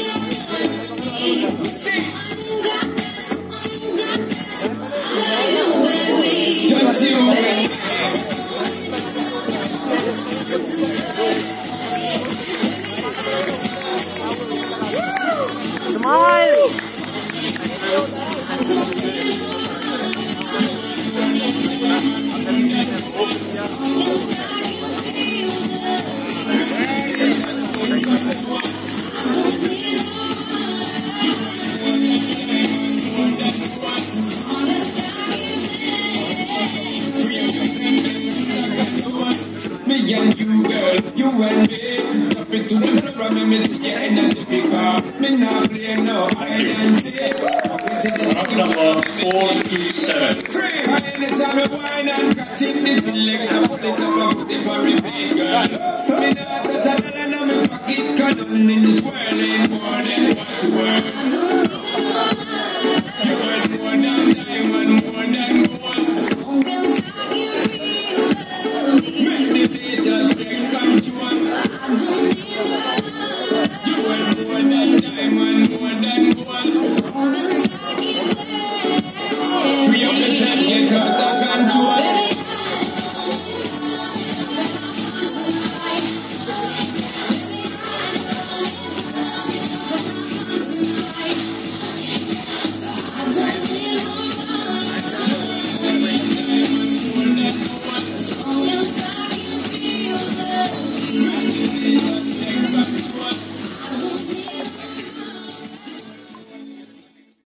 Just you. and you, girl, you and me. Drop it to the floor and me see your energy because me not play no hide and seek. Round number 427. Free, anytime I whine and catch this leg, I pull it up and put it for repeat, girl. Me not touch another, me pocket, cause nothing in this world ain't more what's worth.